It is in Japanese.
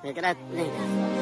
それからね